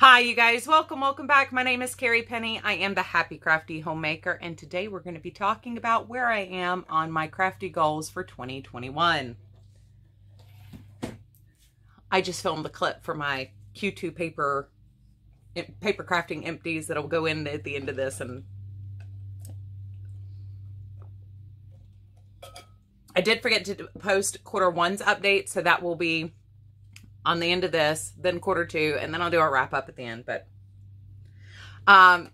Hi, you guys. Welcome, welcome back. My name is Carrie Penny. I am the Happy Crafty Homemaker, and today we're going to be talking about where I am on my crafty goals for 2021. I just filmed the clip for my Q2 paper paper crafting empties that'll go in at the end of this and I did forget to post quarter one's update, so that will be on the end of this, then quarter two, and then I'll do a wrap up at the end. But, um,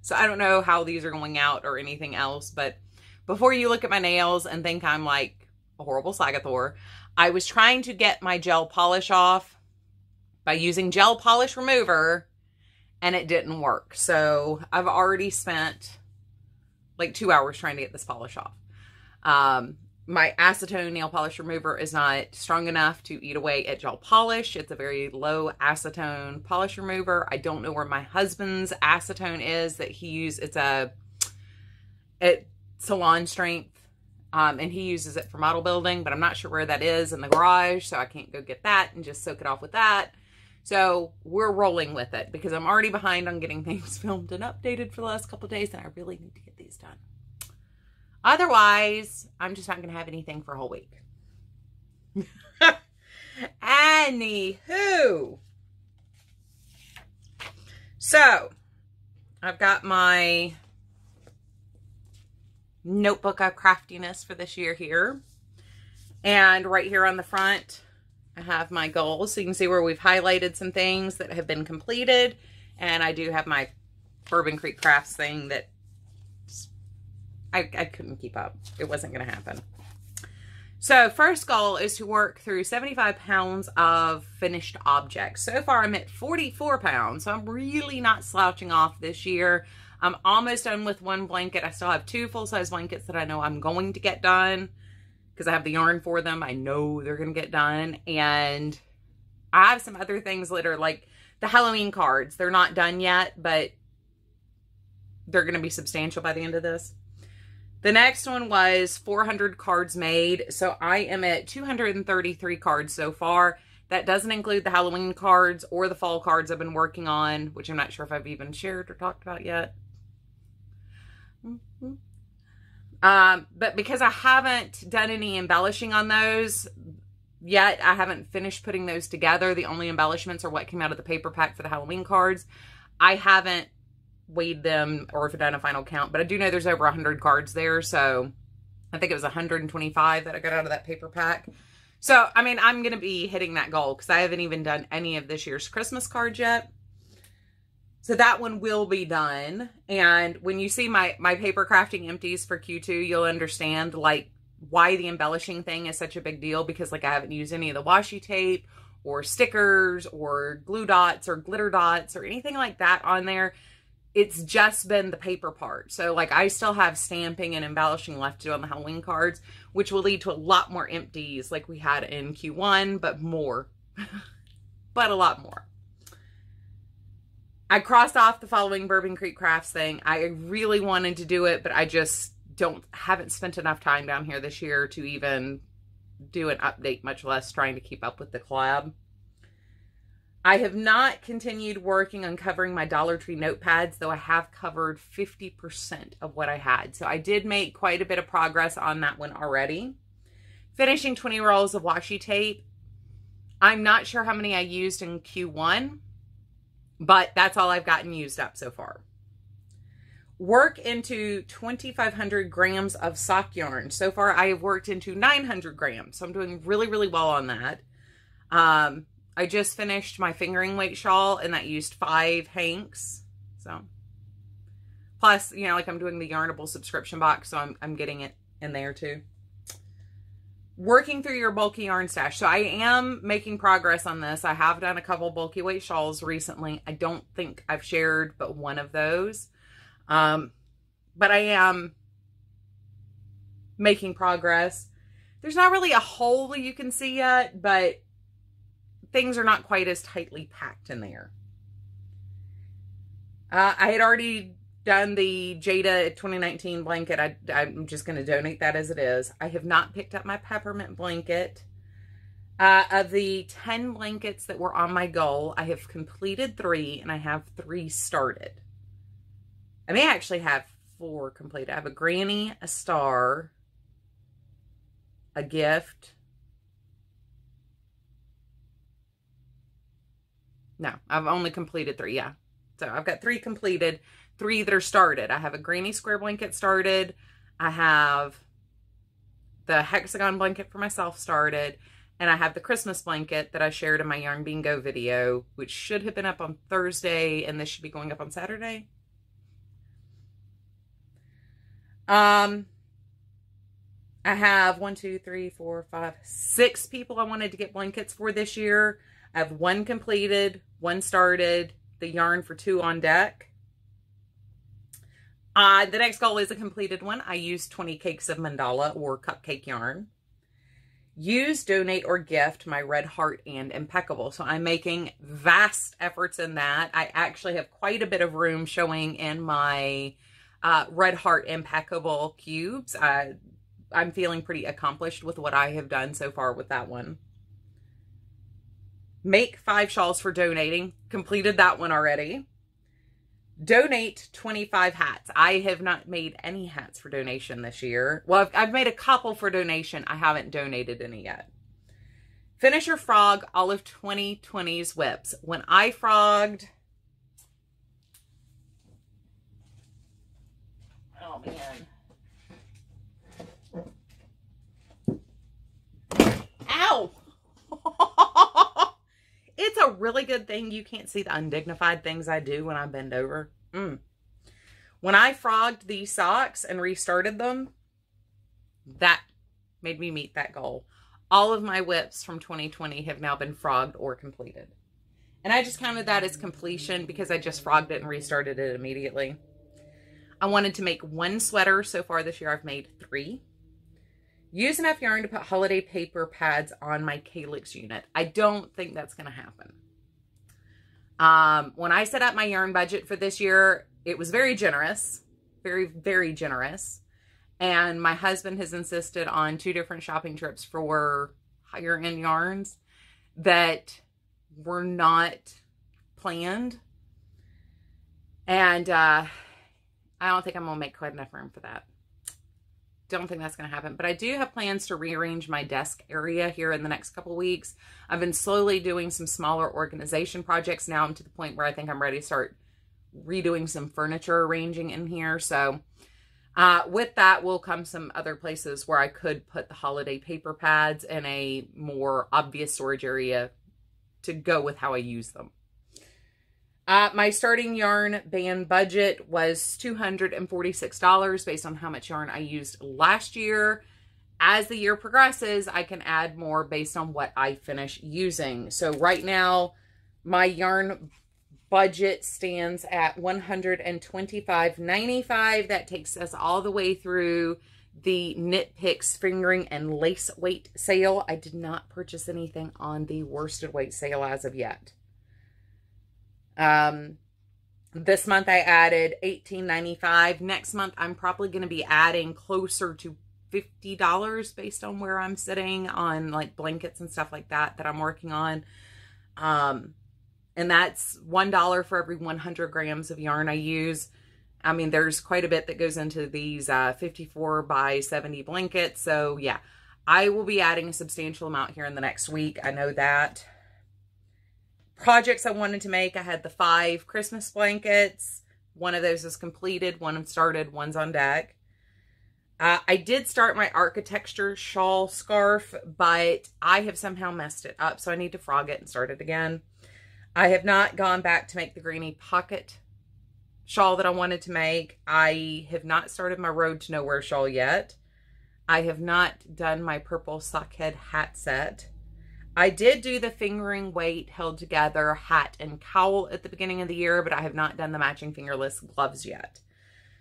so I don't know how these are going out or anything else, but before you look at my nails and think I'm like a horrible Slagathor, I was trying to get my gel polish off by using gel polish remover and it didn't work. So I've already spent like two hours trying to get this polish off. Um, my acetone nail polish remover is not strong enough to eat away at gel polish. It's a very low acetone polish remover. I don't know where my husband's acetone is that he uses. It's a it salon strength, um, and he uses it for model building, but I'm not sure where that is in the garage, so I can't go get that and just soak it off with that. So we're rolling with it because I'm already behind on getting things filmed and updated for the last couple days, and I really need to get these done. Otherwise, I'm just not going to have anything for a whole week. Anywho. So, I've got my notebook of craftiness for this year here. And right here on the front, I have my goals. So you can see where we've highlighted some things that have been completed. And I do have my Bourbon Creek Crafts thing that I, I couldn't keep up. It wasn't going to happen. So first goal is to work through 75 pounds of finished objects. So far I'm at 44 pounds, so I'm really not slouching off this year. I'm almost done with one blanket. I still have two full-size blankets that I know I'm going to get done because I have the yarn for them. I know they're going to get done. And I have some other things that are like the Halloween cards. They're not done yet, but they're going to be substantial by the end of this. The next one was 400 cards made. So I am at 233 cards so far. That doesn't include the Halloween cards or the fall cards I've been working on, which I'm not sure if I've even shared or talked about yet. Mm-hmm. Um, but because I haven't done any embellishing on those yet, I haven't finished putting those together. The only embellishments are what came out of the paper pack for the Halloween cards. I haven't weighed them or if I done a final count, but I do know there's over 100 cards there. So I think it was 125 that I got out of that paper pack. So, I mean, I'm going to be hitting that goal because I haven't even done any of this year's Christmas cards yet. So that one will be done. And when you see my, my paper crafting empties for Q2, you'll understand like why the embellishing thing is such a big deal because like I haven't used any of the washi tape or stickers or glue dots or glitter dots or anything like that on there it's just been the paper part. So like I still have stamping and embellishing left to do on the Halloween cards, which will lead to a lot more empties like we had in Q1, but more, but a lot more. I crossed off the following Bourbon Creek Crafts thing. I really wanted to do it, but I just don't, haven't spent enough time down here this year to even do an update, much less trying to keep up with the collab. I have not continued working on covering my Dollar Tree notepads, though I have covered 50% of what I had. So I did make quite a bit of progress on that one already. Finishing 20 rolls of washi tape. I'm not sure how many I used in Q1, but that's all I've gotten used up so far. Work into 2,500 grams of sock yarn. So far, I have worked into 900 grams. So I'm doing really, really well on that. Um, I just finished my fingering weight shawl and that used five hanks. So, plus, you know, like I'm doing the Yarnable subscription box, so I'm, I'm getting it in there too. Working through your bulky yarn stash. So I am making progress on this. I have done a couple bulky weight shawls recently. I don't think I've shared but one of those. Um, but I am making progress. There's not really a hole you can see yet, but things are not quite as tightly packed in there. Uh, I had already done the Jada 2019 blanket. I, I'm just going to donate that as it is. I have not picked up my peppermint blanket. Uh, of the 10 blankets that were on my goal, I have completed three and I have three started. I may actually have four completed. I have a granny, a star, a gift. No, I've only completed three. Yeah. So I've got three completed, three that are started. I have a granny square blanket started. I have the hexagon blanket for myself started. And I have the Christmas blanket that I shared in my Yarn Bingo video, which should have been up on Thursday, and this should be going up on Saturday. Um, I have one, two, three, four, five, six people I wanted to get blankets for this year. I have one completed, one started, the yarn for two on deck. Uh, the next goal is a completed one. I used 20 cakes of mandala or cupcake yarn use, donate, or gift my Red Heart and Impeccable. So I'm making vast efforts in that. I actually have quite a bit of room showing in my uh, Red Heart Impeccable cubes. Uh, I'm feeling pretty accomplished with what I have done so far with that one. Make five shawls for donating. Completed that one already donate 25 hats. I have not made any hats for donation this year. Well, I've, I've made a couple for donation. I haven't donated any yet. Finish your frog all of 2020's WIPs. When I frogged, oh man. Ow! It's a really good thing you can't see the undignified things I do when I bend over. Mm. When I frogged these socks and restarted them, that made me meet that goal. All of my WIPs from 2020 have now been frogged or completed. And I just counted that as completion because I just frogged it and restarted it immediately. I wanted to make one sweater. So far this year, I've made three. Use enough yarn to put holiday paper pads on my Kallax unit. I don't think that's going to happen. Um, when I set up my yarn budget for this year, it was very generous, very, very generous. And my husband has insisted on two different shopping trips for higher end yarns that were not planned. And uh, I don't think I'm going to make quite enough room for that don't think that's going to happen. But I do have plans to rearrange my desk area here in the next couple weeks. I've been slowly doing some smaller organization projects. Now I'm to the point where I think I'm ready to start redoing some furniture arranging in here. So uh, with that will come some other places where I could put the holiday paper pads in a more obvious storage area to go with how I use them. Uh, my starting yarn band budget was $246 based on how much yarn I used last year. As the year progresses, I can add more based on what I finish using. So right now, my yarn budget stands at $125.95. That takes us all the way through the Knit Picks fingering and lace weight sale. I did not purchase anything on the worsted weight sale as of yet. Um, this month I added $18.95. Next month I'm probably going to be adding closer to $50 based on where I'm sitting on like blankets and stuff like that that I'm working on. Um, and that's $1 for every 100 grams of yarn I use. I mean, there's quite a bit that goes into these uh, 54 by 70 blankets. So yeah, I will be adding a substantial amount here in the next week. I know that projects I wanted to make. I had the five Christmas blankets. One of those is completed. One started. One's on deck. Uh, I did start my architecture shawl scarf, but I have somehow messed it up, so I need to frog it and start it again. I have not gone back to make the greeny pocket shawl that I wanted to make. I have not started my Road to Nowhere shawl yet. I have not done my purple sockhead hat set. I did do the fingering weight held together hat and cowl at the beginning of the year, but I have not done the matching fingerless gloves yet.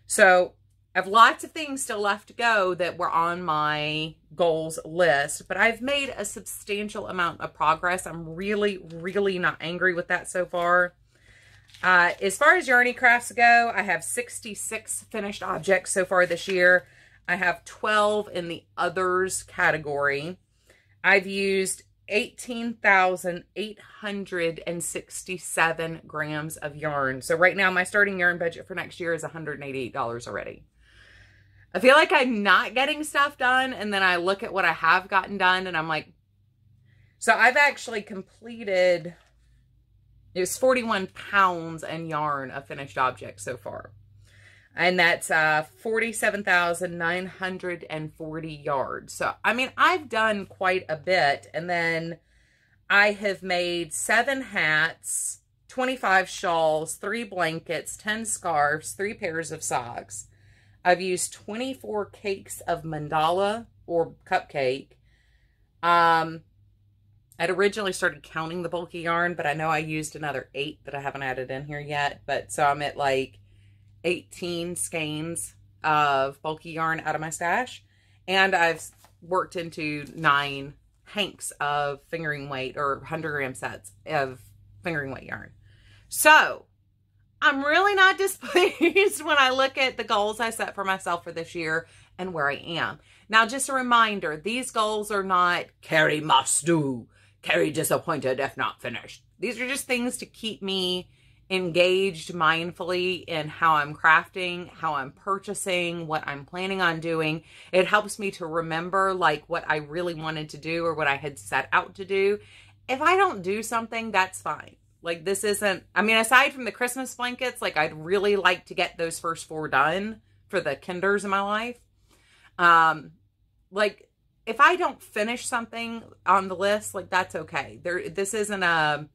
So I have lots of things still left to go that were on my goals list, but I've made a substantial amount of progress. I'm really, really not angry with that so far. Uh, as far as Yarny Crafts go, I have 66 finished objects so far this year. I have 12 in the others category. I've used 18,867 grams of yarn. So right now my starting yarn budget for next year is $188 already. I feel like I'm not getting stuff done and then I look at what I have gotten done and I'm like so I've actually completed it was 41 pounds and yarn of finished objects so far. And that's uh 47,940 yards. So I mean I've done quite a bit and then I have made seven hats, 25 shawls, three blankets, 10 scarves, three pairs of socks. I've used 24 cakes of mandala or cupcake. Um, I'd originally started counting the bulky yarn, but I know I used another eight that I haven't added in here yet. But so I'm at like 18 skeins of bulky yarn out of my stash. And I've worked into nine hanks of fingering weight or 100 gram sets of fingering weight yarn. So I'm really not displeased when I look at the goals I set for myself for this year and where I am. Now, just a reminder, these goals are not Carrie must do, Carrie disappointed if not finished. These are just things to keep me engaged mindfully in how I'm crafting, how I'm purchasing, what I'm planning on doing. It helps me to remember like what I really wanted to do or what I had set out to do. If I don't do something, that's fine. Like this isn't I mean aside from the Christmas blankets, like I'd really like to get those first four done for the kinders in my life. Um like if I don't finish something on the list, like that's okay. There this isn't a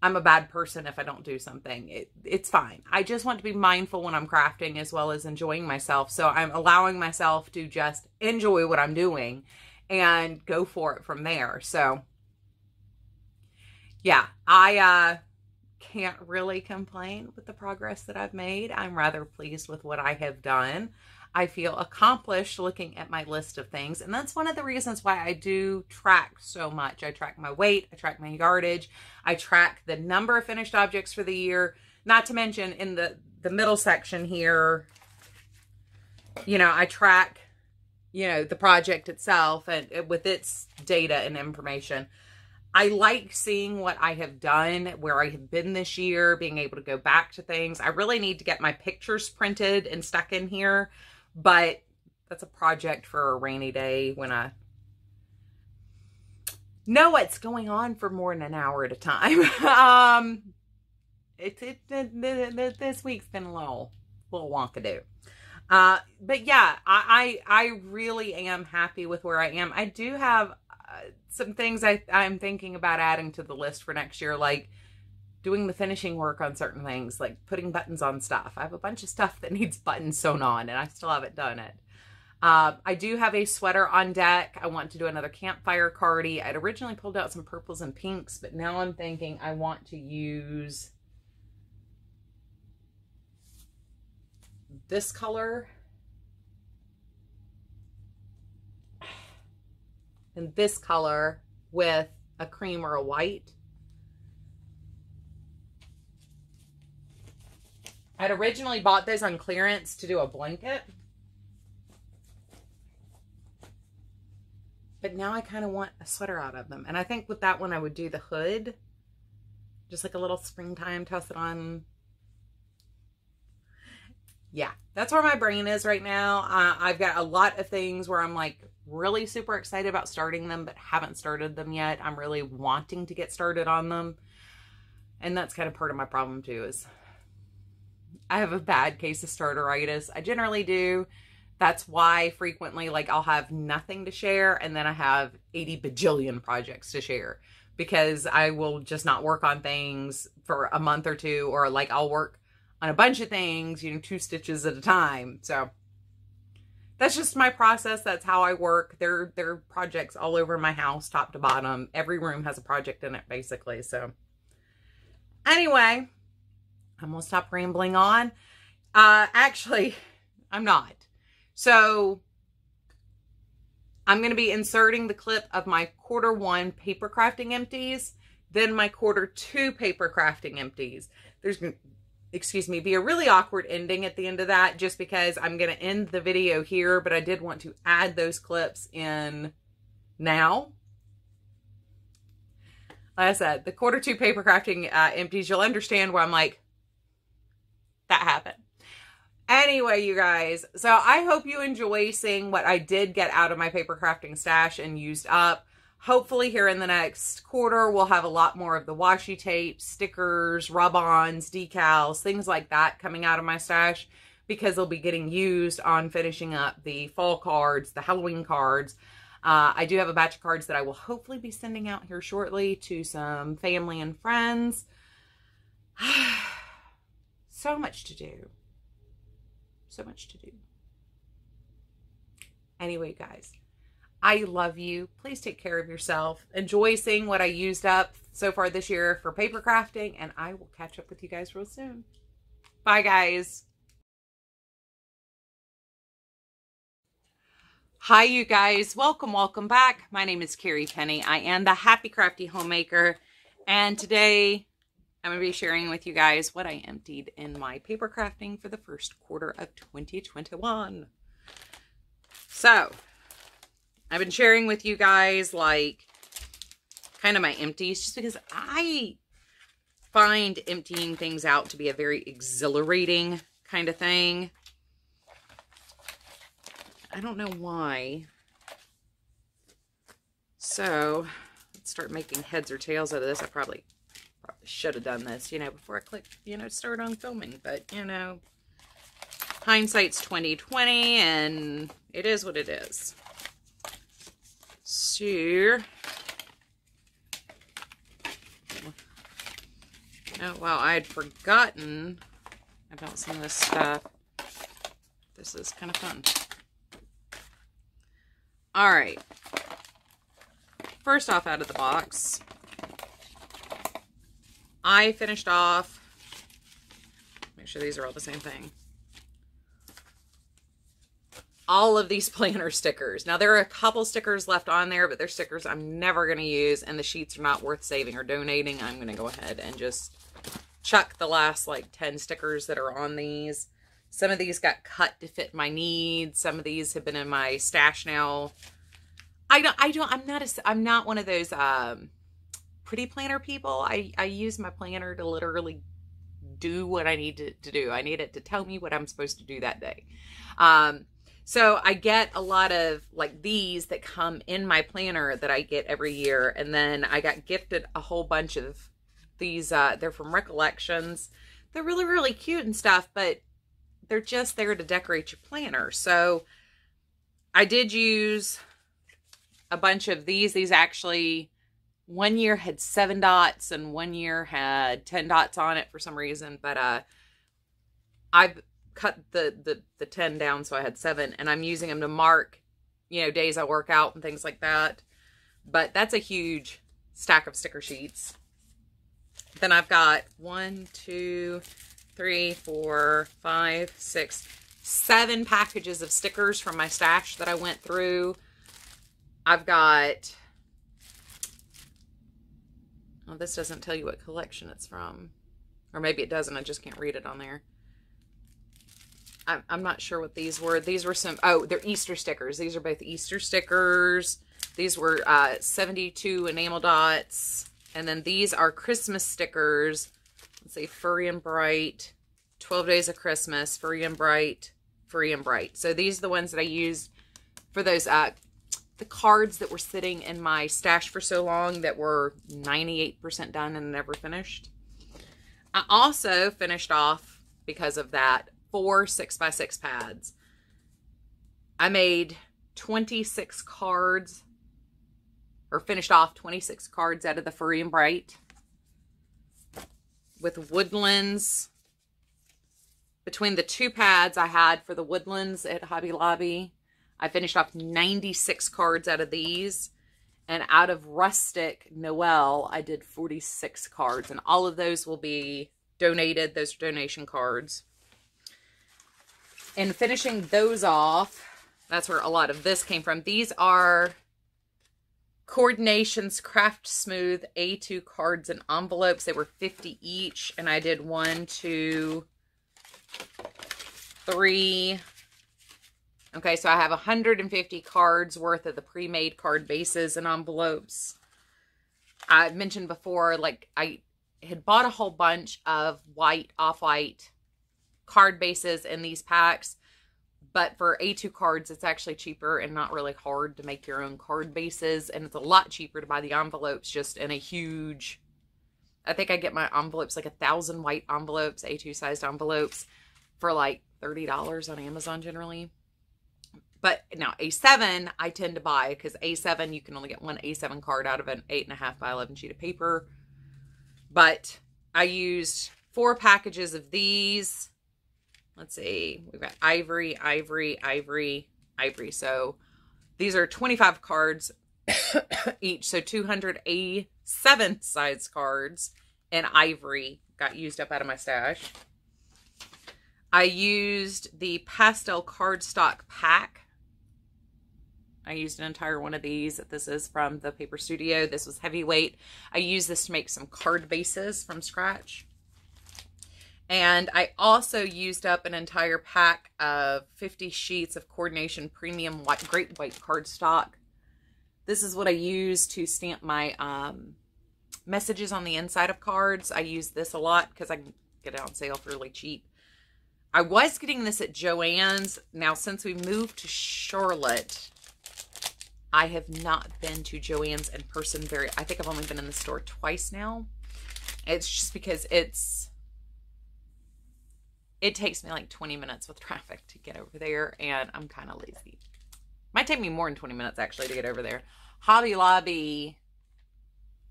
I'm a bad person if I don't do something. It, it's fine. I just want to be mindful when I'm crafting as well as enjoying myself. So I'm allowing myself to just enjoy what I'm doing and go for it from there. So yeah, I uh can't really complain with the progress that I've made. I'm rather pleased with what I have done. I feel accomplished looking at my list of things. And that's one of the reasons why I do track so much. I track my weight, I track my yardage, I track the number of finished objects for the year. Not to mention in the, the middle section here, you know, I track, you know, the project itself and with its data and information. I like seeing what I have done, where I have been this year, being able to go back to things. I really need to get my pictures printed and stuck in here but that's a project for a rainy day when I know what's going on for more than an hour at a time. um, it, it, it, this week's been a little, little wonkadoo. Uh, but yeah, I, I, I really am happy with where I am. I do have uh, some things I, I'm thinking about adding to the list for next year, like doing the finishing work on certain things, like putting buttons on stuff. I have a bunch of stuff that needs buttons sewn on, and I still haven't done it. Uh, I do have a sweater on deck. I want to do another campfire cardi. I'd originally pulled out some purples and pinks, but now I'm thinking I want to use this color and this color with a cream or a white. I'd originally bought those on clearance to do a blanket. But now I kind of want a sweater out of them. And I think with that one, I would do the hood. Just like a little springtime, toss it on. Yeah, that's where my brain is right now. Uh, I've got a lot of things where I'm like really super excited about starting them, but haven't started them yet. I'm really wanting to get started on them. And that's kind of part of my problem too is I have a bad case of starteritis. I generally do. That's why frequently, like, I'll have nothing to share and then I have 80 bajillion projects to share because I will just not work on things for a month or two, or like I'll work on a bunch of things, you know, two stitches at a time. So that's just my process. That's how I work. There, there are projects all over my house, top to bottom. Every room has a project in it, basically. So anyway, I'm going to stop rambling on. Uh, actually, I'm not. So I'm going to be inserting the clip of my quarter one paper crafting empties, then my quarter two paper crafting empties. There's excuse me, be a really awkward ending at the end of that just because I'm going to end the video here, but I did want to add those clips in now. like I said, the quarter two paper crafting uh, empties, you'll understand where I'm like, that happened. Anyway, you guys, so I hope you enjoy seeing what I did get out of my paper crafting stash and used up. Hopefully here in the next quarter, we'll have a lot more of the washi tape, stickers, rub-ons, decals, things like that coming out of my stash because they'll be getting used on finishing up the fall cards, the Halloween cards, uh, I do have a batch of cards that I will hopefully be sending out here shortly to some family and friends. so much to do. So much to do. Anyway, guys, I love you. Please take care of yourself. Enjoy seeing what I used up so far this year for paper crafting, and I will catch up with you guys real soon. Bye, guys. Hi, you guys. Welcome, welcome back. My name is Carrie Penny. I am the Happy Crafty Homemaker, and today I'm going to be sharing with you guys what I emptied in my paper crafting for the first quarter of 2021. So, I've been sharing with you guys, like, kind of my empties, just because I find emptying things out to be a very exhilarating kind of thing. I don't know why. So, let's start making heads or tails out of this. I probably, should have done this, you know, before I click, you know, start on filming. But, you know, hindsight's 2020 and it is what it is. So, oh, wow, I had forgotten about some of this stuff. This is kind of fun. All right. First off out of the box, I finished off, make sure these are all the same thing, all of these planner stickers. Now, there are a couple stickers left on there, but they're stickers I'm never going to use, and the sheets are not worth saving or donating. I'm going to go ahead and just chuck the last, like, 10 stickers that are on these. Some of these got cut to fit my needs. Some of these have been in my stash now. I don't, I don't, I'm not a, I'm not one of those, um, pretty planner people. I, I use my planner to literally do what I need to, to do. I need it to tell me what I'm supposed to do that day. Um, so I get a lot of like these that come in my planner that I get every year. And then I got gifted a whole bunch of these, uh, they're from Recollections. They're really, really cute and stuff, but they're just there to decorate your planner. So I did use a bunch of these. These actually, one year had seven dots and one year had 10 dots on it for some reason. But uh, I've cut the, the, the 10 down so I had seven and I'm using them to mark, you know, days I work out and things like that. But that's a huge stack of sticker sheets. Then I've got one, two, three, four, five, six, seven packages of stickers from my stash that I went through. I've got, this doesn't tell you what collection it's from. Or maybe it doesn't, I just can't read it on there. I'm, I'm not sure what these were. These were some, oh, they're Easter stickers. These are both Easter stickers. These were uh, 72 enamel dots. And then these are Christmas stickers let's say Furry and Bright, 12 Days of Christmas, Furry and Bright, Furry and Bright. So these are the ones that I used for those, uh, the cards that were sitting in my stash for so long that were 98% done and never finished. I also finished off, because of that, four 6x6 pads. I made 26 cards, or finished off 26 cards out of the Furry and Bright with woodlands. Between the two pads I had for the woodlands at Hobby Lobby, I finished off 96 cards out of these. And out of Rustic Noel, I did 46 cards. And all of those will be donated. Those are donation cards. And finishing those off, that's where a lot of this came from. These are Core'dinations Craft Smooth A2 cards and envelopes. They were 50 each, and I did one, two, three. Okay, so I have 150 cards worth of the pre-made card bases and envelopes. I mentioned before, like I had bought a whole bunch of white, off-white card bases in these packs. But for A2 cards, it's actually cheaper and not really hard to make your own card bases. And it's a lot cheaper to buy the envelopes just in a huge... I think I get my envelopes, like a thousand white envelopes, A2 sized envelopes, for like $30 on Amazon generally. But now A7, I tend to buy because A7, you can only get one A7 card out of an 8.5 by 11 sheet of paper. But I used four packages of these. Let's see. We've got ivory, ivory, ivory, ivory. So these are 25 cards each. So 200 A7 size cards and ivory got used up out of my stash. I used the pastel cardstock pack I used an entire one of these. This is from the Paper Studio. This was heavyweight. I used this to make some card bases from scratch. And I also used up an entire pack of 50 sheets of Core'dination Premium white, Great White cardstock. This is what I use to stamp my um, messages on the inside of cards. I use this a lot because I can get it on sale for really cheap. I was getting this at Joann's. Now, since we moved to Charlotte, I have not been to Joann's in person very, I think I've only been in the store twice now. It's just because it's, it takes me like 20 minutes with traffic to get over there and I'm kind of lazy. Might take me more than 20 minutes actually to get over there. Hobby Lobby,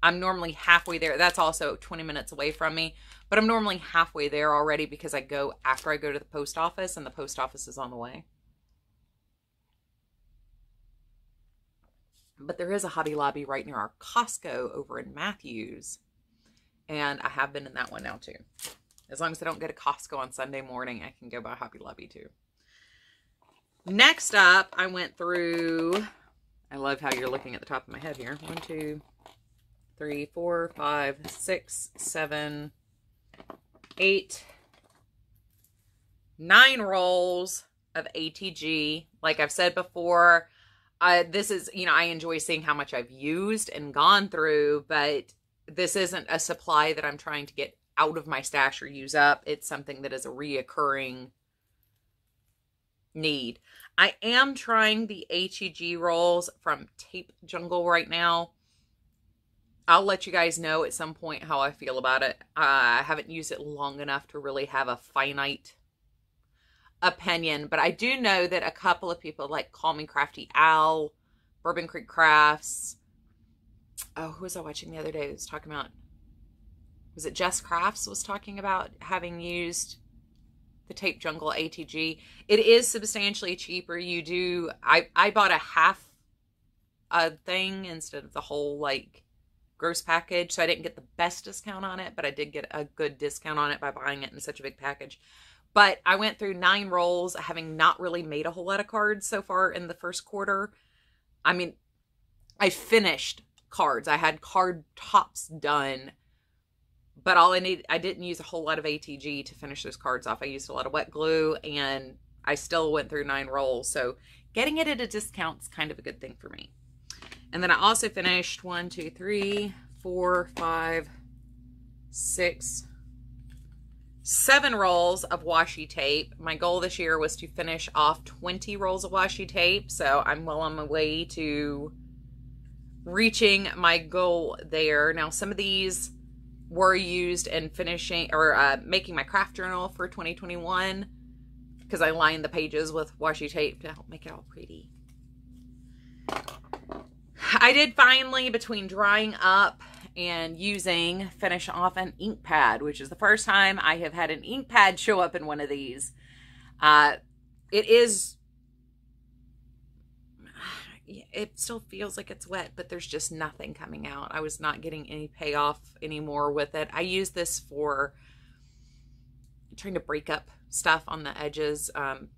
I'm normally halfway there. That's also 20 minutes away from me, but I'm normally halfway there already because I go after I go to the post office and the post office is on the way. But there is a Hobby Lobby right near our Costco over in Matthews. And I have been in that one now too. As long as I don't go to Costco on Sunday morning, I can go by Hobby Lobby too. Next up, I went through, I love how you're looking at the top of my head here. One, two, three, four, five, six, seven, eight, nine rolls of ATG. Like I've said before, uh, this is, you know, I enjoy seeing how much I've used and gone through, but this isn't a supply that I'm trying to get out of my stash or use up. It's something that is a reoccurring need. I am trying the ATG rolls from Tape Jungle right now. I'll let you guys know at some point how I feel about it. Uh, I haven't used it long enough to really have a finite opinion, but I do know that a couple of people like Call Me Crafty Al, Bourbon Creek Crafts. Oh, who was I watching the other day? Who was talking about? Was it Jess Crafts was talking about having used the Tape Jungle ATG? It is substantially cheaper. You do. I I bought a half a thing instead of the whole like gross package, so I didn't get the best discount on it, but I did get a good discount on it by buying it in such a big package. But I went through nine rolls, having not really made a whole lot of cards so far in the first quarter. I mean, I finished cards. I had card tops done, but all I need, I didn't use a whole lot of ATG to finish those cards off. I used a lot of wet glue and I still went through nine rolls. So getting it at a discount is kind of a good thing for me. And then I also finished one, two, three, four, five, six, seven rolls of washi tape. My goal this year was to finish off 20 rolls of washi tape, so I'm well on my way to reaching my goal there. Now, some of these were used in finishing or uh, making my craft journal for 2021 because I lined the pages with washi tape to help make it all pretty. I did finally, between drying up and using finish off an ink pad, which is the first time I have had an ink pad show up in one of these. Uh, it is, it still feels like it's wet, but there's just nothing coming out. I was not getting any payoff anymore with it. I use this for trying to break up stuff on the edges, um,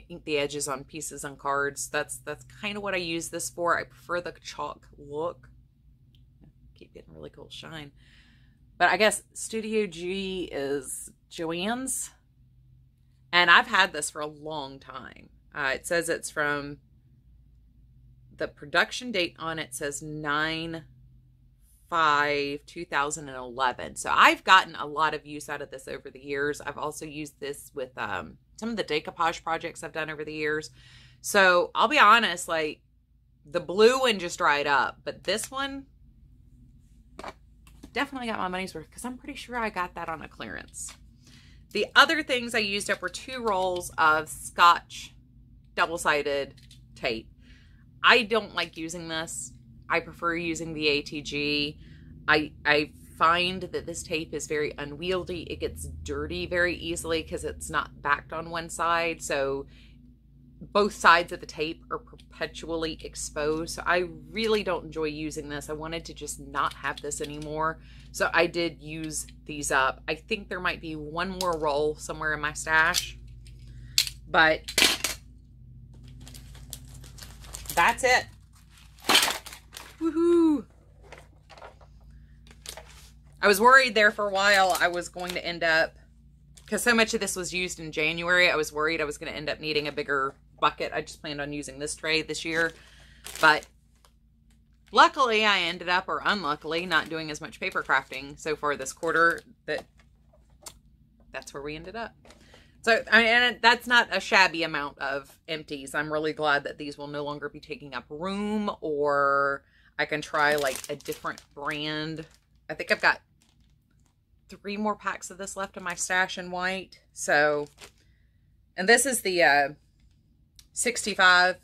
ink the edges on pieces on cards. That's that's kind of what I use this for. I prefer the chalk look keep getting really cool shine. But I guess Studio G is Joann's. And I've had this for a long time. Uh, it says it's from the production date on it says 9 5 2011 so i've gotten a lot of use out of this over the years. I've also used this with um, some of the decoupage projects i've done over the years. So i'll be honest like the blue one just dried up but this one definitely got my money's worth because i'm pretty sure i got that on a clearance. The other things i used up were two rolls of scotch double-sided tape. I don't like using this I prefer using the ATG. I I find that this tape is very unwieldy. It gets dirty very easily because it's not backed on one side. So both sides of the tape are perpetually exposed. So I really don't enjoy using this. I wanted to just not have this anymore. So I did use these up. I think there might be one more roll somewhere in my stash. But that's it. Woohoo! I was worried there for a while I was going to end up, because so much of this was used in January, I was worried I was going to end up needing a bigger bucket. I just planned on using this tray this year. But luckily I ended up, or unluckily, not doing as much paper crafting so far this quarter that that's where we ended up. So, I mean, and that's not a shabby amount of empties. I'm really glad that these will no longer be taking up room or I can try like a different brand. I think I've got three more packs of this left in my stash in white. So, and this is the uh, 65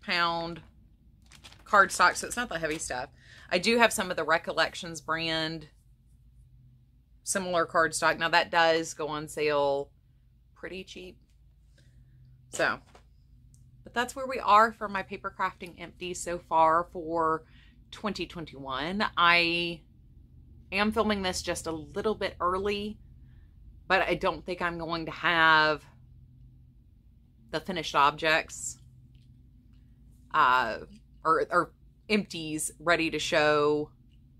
pound cardstock, so it's not the heavy stuff. I do have some of the Recollections brand similar cardstock. Now that does go on sale pretty cheap. So, but that's where we are for my paper crafting empty so far for 2021. I am filming this just a little bit early, but I don't think I'm going to have the finished objects uh, or, or empties ready to show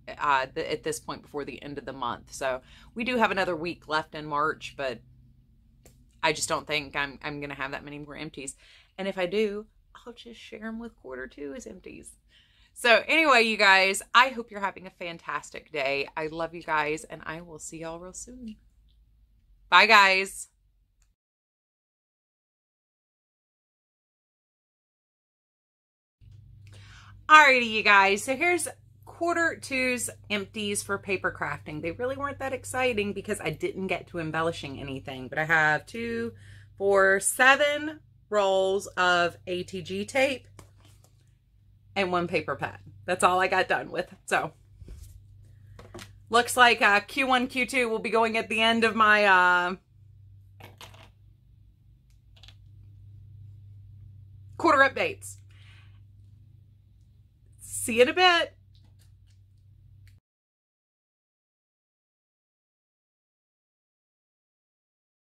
uh, at this point before the end of the month. So we do have another week left in March, but I just don't think I'm, I'm going to have that many more empties. And if I do, I'll just share them with quarter two as empties. So anyway, you guys, I hope you're having a fantastic day. I love you guys, and I will see y'all real soon. Bye, guys. Alrighty, you guys. So here's quarter two's empties for paper crafting. They really weren't that exciting because I didn't get to embellishing anything. But I have two, four, seven rolls of ATG tape and one paper pad. That's all I got done with. So looks like uh, Q1, Q2 will be going at the end of my uh, quarter updates. See you in a bit.